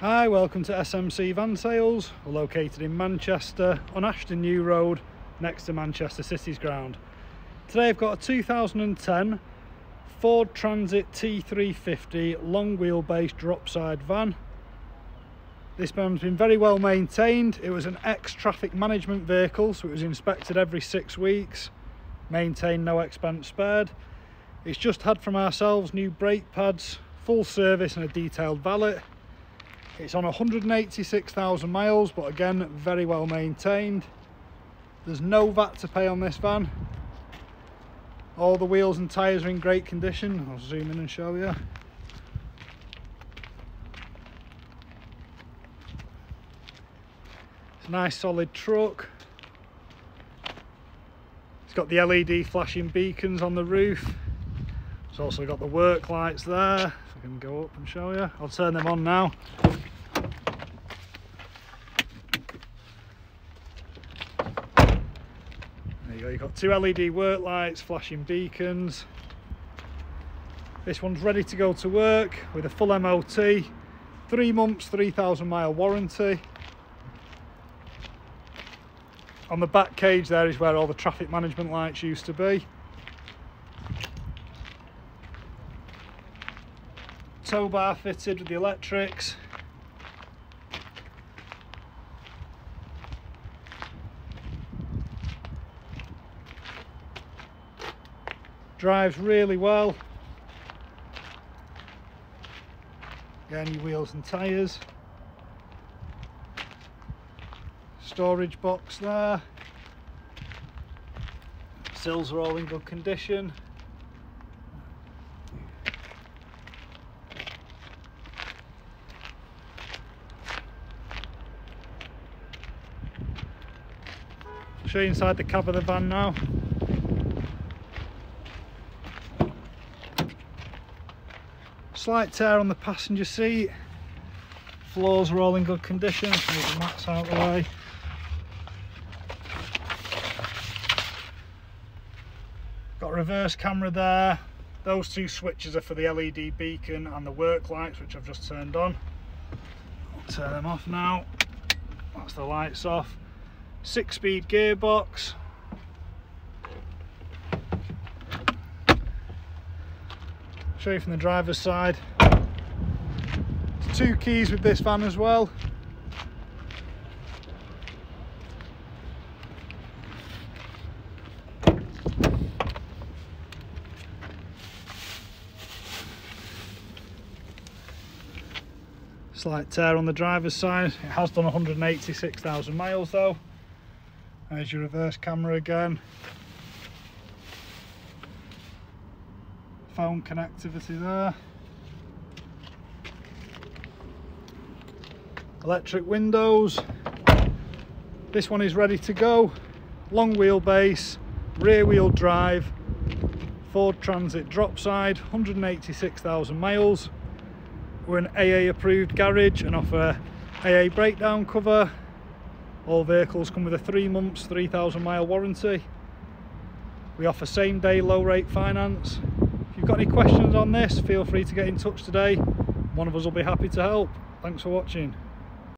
Hi, welcome to SMC Van Sales. We're located in Manchester on Ashton New Road next to Manchester City's ground. Today I've got a 2010 Ford Transit T350 long wheelbase dropside van. This van's been very well maintained. It was an ex-traffic management vehicle, so it was inspected every six weeks, maintained no expense spared. It's just had from ourselves new brake pads, full service and a detailed valet. It's on 186,000 miles, but again, very well maintained. There's no VAT to pay on this van. All the wheels and tyres are in great condition. I'll zoom in and show you. It's a nice solid truck. It's got the LED flashing beacons on the roof. It's also got the work lights there. If I can go up and show you. I'll turn them on now. There you go, you've got two LED work lights, flashing beacons. This one's ready to go to work with a full MOT, three months, 3,000 mile warranty. On the back cage there is where all the traffic management lights used to be. Tow bar fitted with the electrics. drives really well. Again your wheels and tyres. Storage box there. Sills are all in good condition inside the cab of the van now Slight tear on the passenger seat. Floors are all in good condition. Move the mats out the way. Got reverse camera there. Those two switches are for the LED beacon and the work lights, which I've just turned on. I'll turn them off now. That's the lights off. Six speed gearbox, show you from the driver's side. Two keys with this van as well. Slight tear on the driver's side. It has done 186,000 miles though there's your reverse camera again. Phone connectivity there. Electric windows. This one is ready to go. Long wheelbase rear wheel drive Ford Transit drop side 186,000 miles. We're an AA approved garage and offer AA breakdown cover all vehicles come with a three months 3,000 mile warranty we offer same day low rate finance if you've got any questions on this, feel free to get in touch today. One of us will be happy to help. Thanks for watching.